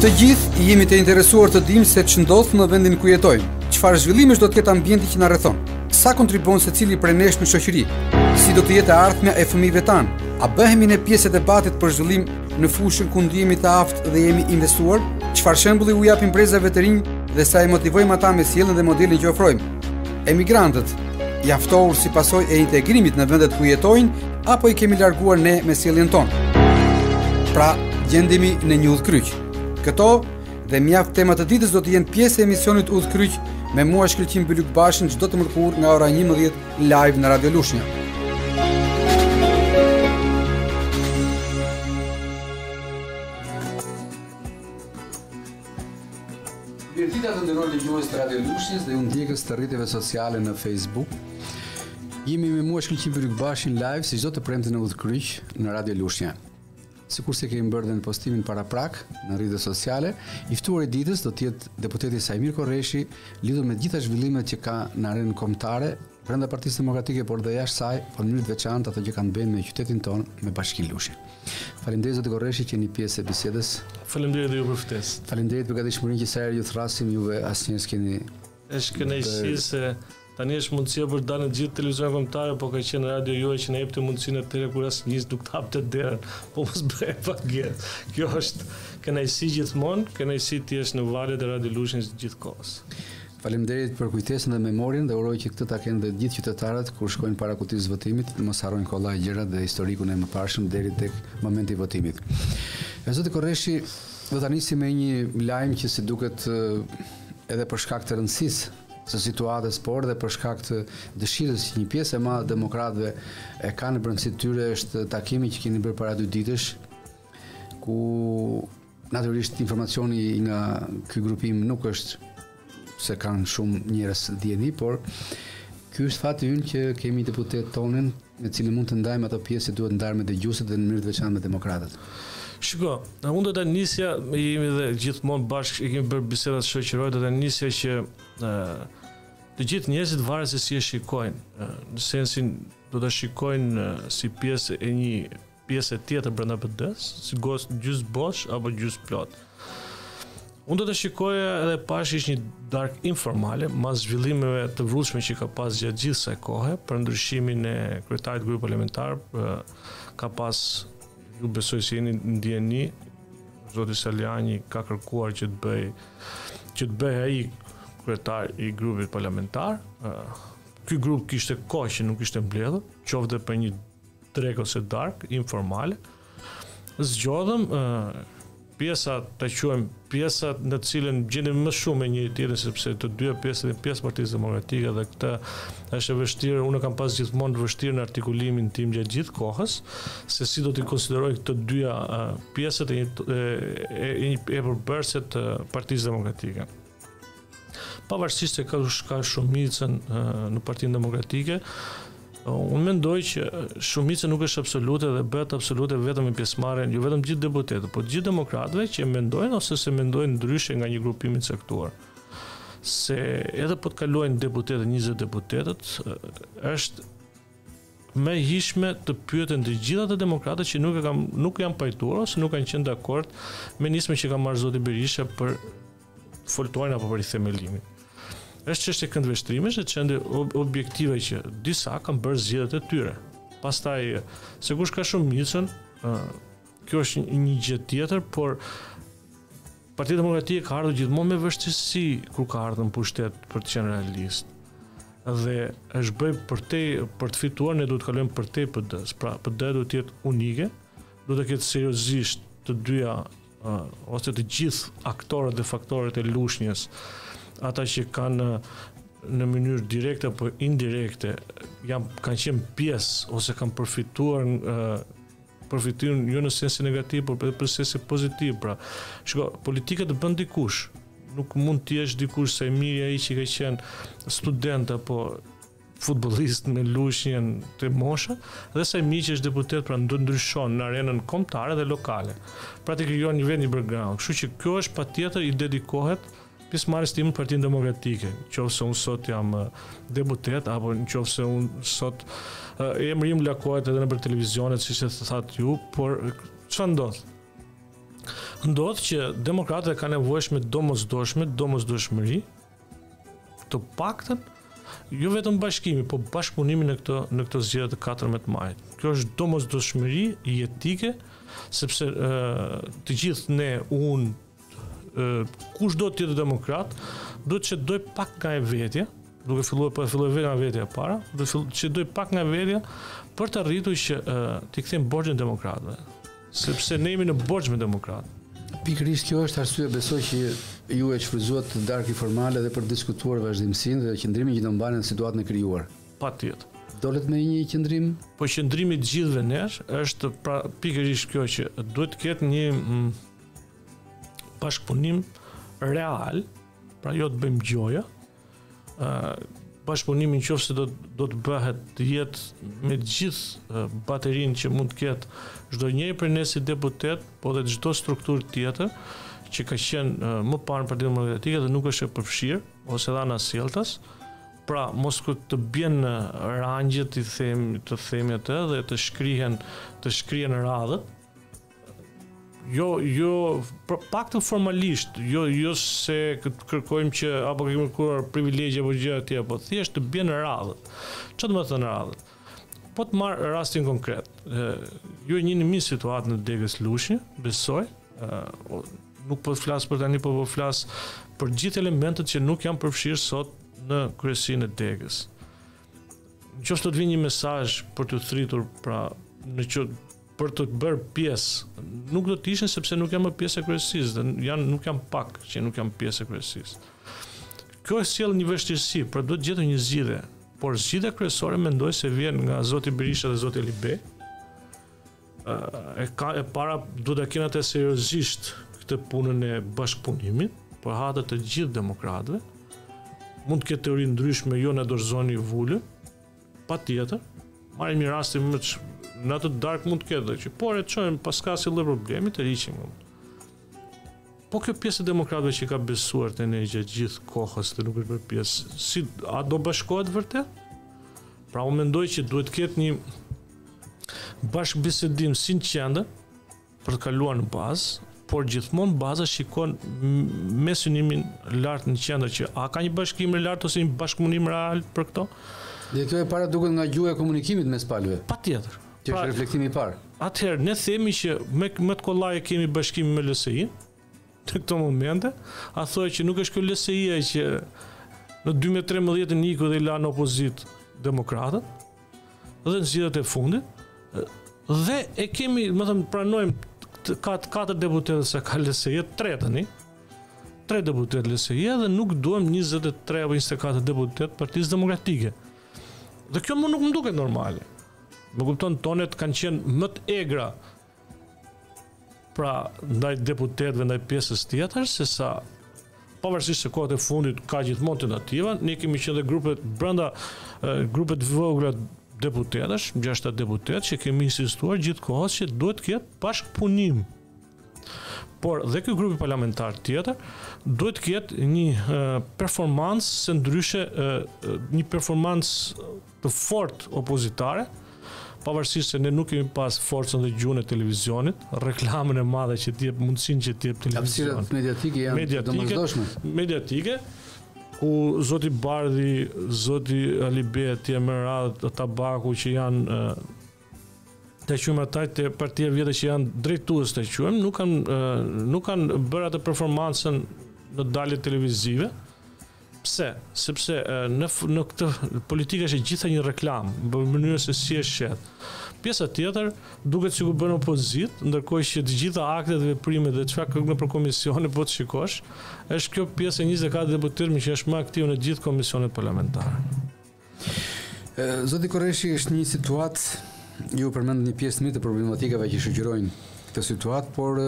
Të gjithë jemi të interesuar të dimë se ç'ndodh në vendin ku jetojmë. Çfarë zhvillimesh do të ketë ambienti që na rrethon? Sa kontribuon secili prej nesh në shoqëri? Si do të jetë e ardhmja e fëmijëve tanë? A bëhemi ne pjesë e debatit për zhvillim në fushën ku ndihemi të aftë dhe jemi investuar? Çfarë shembulli u japim brezave të rinj dhe sa i motivojmë ata me sjelljen dhe modelin që ofrojmë? Emigrantët, janë ftohur si pasojë e integrimit në vendet ku jetojnë, Apo i kemi larguar ne me sjelljen tonë. Pra, gjendemi në një udhëkryq. Këto dhe mjaft tema të ditës do të jenë pjesë e emisionit Udhëkryq me mua Shkëlqim Bylykbashi çdo të mërkurë nga ora 11 live në Radio Lushnja. Mirëdita të nderuar dëgjues të Radio Lushnjës dhe ju ndjekës të rrjeteve sociale në Facebook. Jemi me mua Shkëlqim Bylykbashin live si çdo të premte në Udhëkryq në Radio Lushnja. Sikurse kemi bërë dhe në postimin paraprak në rrjetet sociale, i ftuar i ditës do të jetë deputeti Saimir Korreshi lidhur me të gjitha zhvillimet që ka në arenën kombëtare Brenda Partisë Demokratike, por dhe jashtë saj, por në mënyrë të veçantë ato që kanë të bëjnë me qytetin tonë, me Bashkinë Lushnjë. Faleminderit zoti Korreshi që jeni pjesë e bisedës. Faleminderit dhe ju për ftesë. Faleminderit për gatishmërinë që sa herë ju thrasim juve asnjëherë s'keni. Është kënaqësi se tani është mundësia për të dalë në gjithë televizionet kombëtare, po ka qenë radio juaj që na jepte mundësinë atëherë kur asnjë nuk të hapte derën, po mos bëje pagesë. Kjo është kënaqësi gjithmonë, kënaqësi të jesh në valët e Radio Lushnjës gjithkohës. Faleminderit për kujtesën dhe memorien dhe uroj që këtë ta kenë dhe gjithë qytetarët kur shkojnë para kutisë së votimit të mos harrojnë kollaj gjërat dhe historikun e mëparshëm deri tek momenti i votimit. E zoti Korreshi, do ta nisim me një lajm që si duket edhe për shkak të rëndësisë së situatës, por dhe për shkak të dëshirës që një pjesë e madhe e demokratëve e kanë në brendësi të tyre është takimi që keni bërë para dy ditësh Ku natyrisht informacioni nga ky grupim nuk është se kanë shumë njerëz dijeni, por ky është fati ynë që kemi deputetin tonë me të cilin mund të ndajmë ato pjesë që duhet ndarë me dëgjuesit dhe në mënyrë të veçantë me demokratët. Shiko, në unë do të nisja, me jemi dhe gjithmonë bashkë, e kemi bërë bisedat shoqërore, do të nisja që e, të gjithë njerëzit varet se si e shikojnë, në sensin do ta shikojnë si pjesë e një pjesë tjetër brenda PD-s, si gotë gjys bosh apo gjys plot. Unë do ta shikoja edhe pashë ishte një darkë informale, mas zhvillimeve të vrullshme që ka pas gjatë gjithë kësaj kohe, për ndryshimin e kryetarit të grupit parlamentar, ka pas, ju besoj se jeni në dijeni, Zoti Salianji ka kërkuar që të bëhet që të bëhet ai kryetar i grupit parlamentar. Ky grup kishte kohë që nuk ishte mbledhur, qoftë për një Drekë ose darkë informale. Zgjodhëm pjesa ta quajmë pjesa në të cilën gjendemi më shumë me njëri-tjetrin sepse të dyja pjesët janë pjesë e Partisë Demokratike dhe këtë është e vështirë, unë kam pas gjithmonë të vështirë në artikulimin tim gjatë gjithë kohës se si do t'i konsideroj të dyja pjesët e e, e, e, e përbërëse të Partisë Demokratike. Pavarësisht se ka ka shumicën në Partinë Demokratike, unë mendoj që shumica nuk është absolute dhe bëhet absolute vetëm me pjesëmarrjen jo vetëm të gjithë deputetëve, por gjithë demokratëve që mendojnë ose s'mendojnë ndryshe nga një grupim i caktuar se edhe po të kalojnë deputetët 20 deputetët është e rëndësishme të pyeten të gjithë ata demokratët që nuk e kam nuk janë pajtuar ose nuk kanë qenë dakord me nismën që ka marrë zoti Berisha për foltoren apo për rithemelimin. Është çështje këndvështrimesh e çëndë objektive që disa kanë bërë zgjedhjet e tyre. Pastaj se kush ka shumicën, kjo është një gjë tjetër, por Partia Demokratike ka ardhur gjithmonë me vështirësi kur ka ardhur në pushtet për të qenë realistë. Dhe është bërë përtej për të fituar ne duhet të kalojmë përtej PD-së. Pra PD duhet të jetë unike, duhet të ketë seriozisht të dyja ose të gjithë aktorët dhe faktorët e Lushnjës, ata që kanë në mënyrë direkte apo indirekte janë kanë qenë pjesë ose kanë përfituar përfitim jo në sensin negativ por edhe në sensin pozitiv pra shiko politika të bën dikush nuk mund të jesh dikush Saimiri ai që ka qenë student apo futbollist me Lushnjën te moshat dhe Saimiri që është deputet pra do ndryshon në arenën kombëtare dhe lokale. Pra të krijon një vend një background. Kështu që kjo është patjetër i dedikohet pjesëmarrjes time në Partinë Demokratike. Nëse unë sot jam deputet apo nëse unë sot emri im lakohet edhe nëpër televizionet siç e thatë ju, por çfarë ndodh? Ndodh që demokratët kanë nevojë të domosdoshme, domosdoshmëri, Të paktën jo vetëm bashkimi, po bashkëpunimi në këto në këto zgjedhje të 14 majit. Kjo është domosdoshmëri jetike, sepse e, të gjithë ne unë kush do të jetë demokrat, duhet të cedojë pak nga e vetja, duke filluar po e filloj vetë nga vetja e para, do të cedoj pak nga vetja për të arritur që t'i kthejmë borxhin demokratëve. Sepse ne jemi në borxh me demokratët. Pikërisht kjo është arsyeja besoj që ju e shfrytëzuat atë darkë informale dhe për të diskutuar vazhdimësinë dhe qëndrimin që do mbani në situatën e krijuar. Patjetër. Dolët me një qëndrim? Po qëndrimi i të gjithëve nesh është pra, pikërisht kjo që duhet të ketë një mm, bashkëpunim real, pra jo të bëjmë gjoja, bashkëpunimi në qoftë se do, do të bëhet të jetë me të gjithë baterinë që mund të ketë çdo njëri prej nesh si deputet, po dhe çdo strukturë tjetër që ka qenë më parë në Partinë Demokratike dhe nuk është e përfshirë, ose dhe anasjelltas, pra mos ku të bjen në rangjet i themi, të themi atë dhe të shkrihen, të shkrihen radhët, Jo, jo, pra, paktën formalisht, jo, jo se këtë kërkojmë që, apo kemi kërkuar privilegje apo gjëra të tjera, po thjesht të bjen radhët. Ç'do me thënë radhët? Po të marr rastin konkret, ju e njihni mirë situatën e degës Lushnjë, besoj, nuk po të flas për tani, po po flas për gjithë elementët që nuk janë përfshirë sot në kryesinë e degës. Në qoftë do të vinte një mesazh për t'u thirrur, pra në që për t'u bërë pjesë, nuk do të ishin sepse nuk janë më pjesë e kryesisë dhe janë nuk janë pak që nuk janë pjesë e kryesisë. Kjo e sjell një vështirësi, pra duhet gjetur një zgjidhje, por zgjidhja kryesore mendoj se vjen nga zoti Berisha dhe zoti Alibeaj. e ka e para duhet ta kenë atë seriozisht këtë punën e bashkëpunimit për hatër të gjithë demokratëve. Mund të ketë teori të ndryshme, jo na dorëzoni vulën, patjetër, marrim një rastin më që në atë darkë mund të ketë dhe që, por e të qojmë pas ka si lë problemi të rriqim. Po kjo pjesë e demokratëve që ka besuar te ne gjithë gjithë kohës dhe nuk është pjesë, si, a do bashkohet vërtet? Pra, unë mendoj që duhet të ketë një Bashkëbisedim si në qendër për të kaluar në bazë, por gjithmonë baza shikon me synimin lart në qendër që a ka një bashkim i lartë ose një bashkëpunim real për këto. Dhe kjo e para duket nga gjuha e komunikimit mes palëve. Patjetër. Kjo pra, është reflektimi i parë. Atëherë ne themi që më, më të kollaj kemi bashkim me LSI, Në këto momente, a thua që nuk është kjo LSI-ja që në 2013 iku dhe i la në opozitë demokratët dhe në zgjedhjet e fundit dhe e kemi, domethënë, pranojmë katër, katër deputetë, sa ka LSI-ja, tre të themi, tre deputetë LSI-ja dhe nuk duam 23 apo 24 deputetë të Partisë Demokratike. Dhe kjo mua nuk më duket normale. Më kupton, tonet kanë qenë më të egra pra ndaj deputetëve ndaj pjesës tjetër se sa pavarësisht se kohët e fundit ka gjithmonë tentativa, ne kemi qenë dhe grupe brenda grupit, të vogla deputetësh, 6-7 deputetë që kemi insistuar gjithë kohës që duhet të ketë bashkëpunim. Por dhe ky grupi parlamentar tjetër duhet të ketë një performancë se ndryshe një performancë të fortë opozitare, pavarësisht se ne nuk kemi pas forcën dhe gjuhën e televizionit, reklamën e madhe që të jep mundësinë që të jep televizion. Hapësirat mediatike janë mediatike, të domosdoshme. Mediatike, ku zoti Bardhi, zoti Alibeaj, ti e me radhë, Tabaku që janë të themi ata te partia vjetër që janë drejtuës të qymë, nuk kanë, nuk kanë bërë atë performancën në dalje televizive, Pse? Sepse në në këtë politikë është e gjitha një reklamë, një mënyrë se si e shet. Pjesa tjetër duket sikur bën opozitë, ndërkohë që të gjitha aktet, veprimet dhe çfarë kërkon për komisione po të shikosh, është kjo pjesë e 24 deputetëve që është më aktive në të gjithë komisionet parlamentare. Zoti Korreshi është një situatë ju përmendët një pjesë të mirë të problematikave që shoqërojnë këtë situatë, por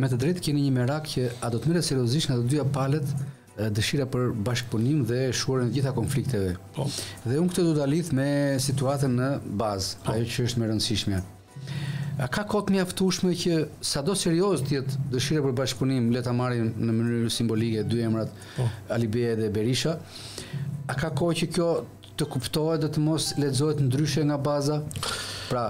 me të drejtë keni një merak që a do të merret seriozisht nga të dyja palët dëshira për bashkëpunim dhe shuarjen e të gjitha konflikteve. Po. Dhe unë këtë do ta lidh me situatën në bazë, po. ajo që është më e rëndësishmja. A ka kohë të mjaftueshme që sado serioze të jetë dëshira për bashkëpunim, le ta marrim në mënyrë simbolike dy emrat po. Alibeaj dhe Berisha. A ka kohë që kjo të kuptohet dhe të mos lexohet ndryshe nga baza? Pra,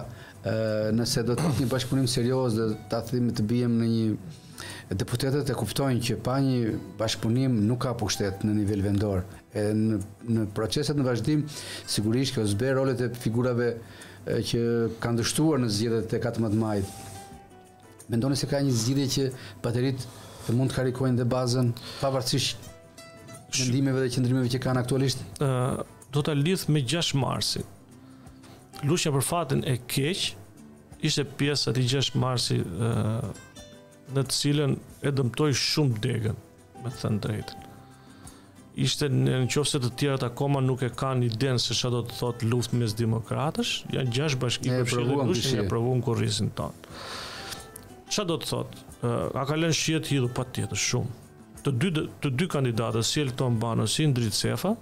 nëse do të ketë një bashkëpunim serioz dhe ta themi të bijem në një deputetët e kuptojnë që pa një bashkëpunim nuk ka pushtet në nivel vendor. E në në proceset në vazhdim sigurisht kjo zbeh rolet e figurave, që kanë dështuar në zgjedhjet e 14 majit. Mendoni se ka një zgjidhje që bateritë të mund të karikojnë dhe bazën pavarësisht mendimeve dhe qëndrimeve që kanë aktualisht? Uh, do ta lidh me 6 marsin. Lushja për fatin e keq, ishte pjesë e atij 6 marsi uh, në të cilën e dëmtoi shumë degën. Me thënë të drejtën. Ishte në qoftë se të tjerët akoma nuk e kanë idenë se ça do të thotë luftë mes demokratësh, janë gjashtë bashki përfshirë dhe Lushnjën e provuan në kurrizin tonë. Ça do të thotë? A ka lënë shije të hidhur patjetër shumë. Të dy, të dy kandidatët, si Elton Bano, si Endrit Sefa,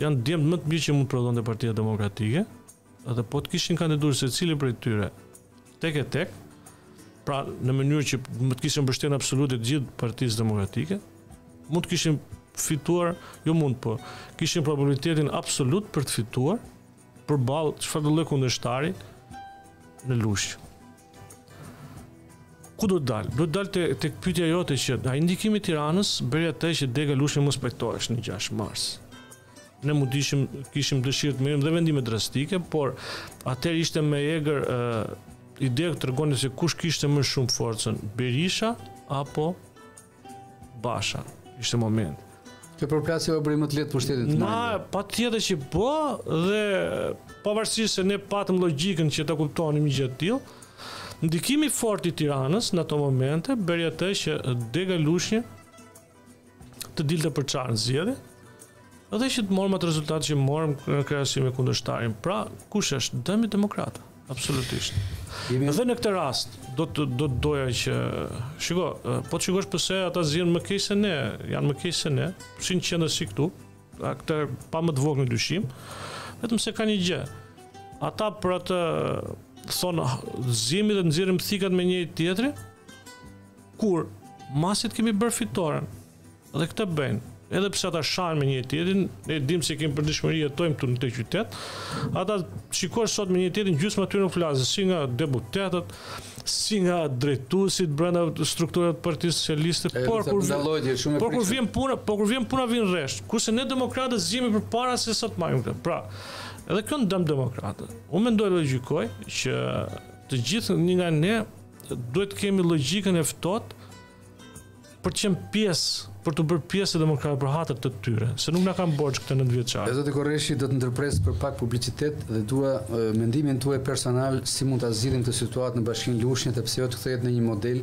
janë djemtë më të mirë që mund të prodhonte Partia Demokratike, Edhe po të kishin kandiduar secili prej tyre tek e tek, pra në mënyrë që të kishin mbështetjen absolute të gjithë Partisë Demokratike, mund të kishin fituar, jo mund po, kishin probabilitetin absolut për të fituar përballë çfarëdo lloj kundërshtari në Lushnjë. Ku do të dal? Do të dal te te pyetja jote që ai ndikimi i Tiranës bëri atë që dega Lushnjë mos pajtohesh në 6 mars. Ne mund të ishim kishim dëshirë të merrim dhe vendime drastike, por atëherë ishte më e egër ideja të tregonin se kush kishte më shumë forcën, Berisha apo Basha. Ishte moment. Kjo përplasje ia bëri më të lehtë pushtetit. Po patjetër që po dhe pavarësisht se ne patëm logjikën që ta kuptonim një gjë të tillë, ndikimi i fortë i Tiranës në ato momente bëri atë që Dega Lushnje të dilte e përçarë në zgjedhje. Edhe që të morëm atë rezultat që morëm në krahasim me kundërshtarin. Pra, kush është dëmi demokratët? Absolutisht. Jemi... Dhe në këtë rast do të do të doja që shiko, po të shikosh pse ata zihen më keq se ne, janë më keq se ne, si në qendër si këtu, këtë pa më të voglin dyshim, vetëm se ka një gjë. Ata për atë thonë zihemi dhe nxjerrim thikat me njëri tjetrin, Kur mbasi të kemi bërë fitoren, dhe këtë bëjnë, edhe pse ata shahen me njëri-tjetrin, ne e dimë se kemi përditshmëri jetojmë këtu në këtë qytet, ata t'i shikosh sot me njëri-tjetrin, gjysma e tyre nuk flasin, si nga deputetët, si nga drejtuesit brenda strukturave të Partisë Socialiste, por kur, por kur vjen puna, por kur vjen puna vihen në rresht, kurse ne demokratët zihemi përpara se ta marrim këtë, pra, edhe e kanë dëmin demokratët, unë mendoj dhe gjykoj që të gjithë një nga ne, Duhet të kemi logjikën e ftohtë për të qenë pjesë, për t'u bërë pjesë e demokratëve për hatër të tyre, se nuk na kanë borxh këtë nëntëvjeçar. E zoti Korreshi do të ndërpres për pak publicitet dhe dua mendimin tuaj personal si mund ta zgjidhim këtë situatë në bashkinë Lushnjë dhe pse jo të kthehet në një model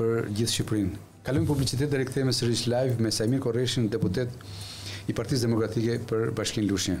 për gjithë Shqipërinë. Kalojmë në publicitet dhe rikthehemi sërish live me Saimir Korreshin, deputet i Partisë Demokratike për Bashkinë Lushnjë.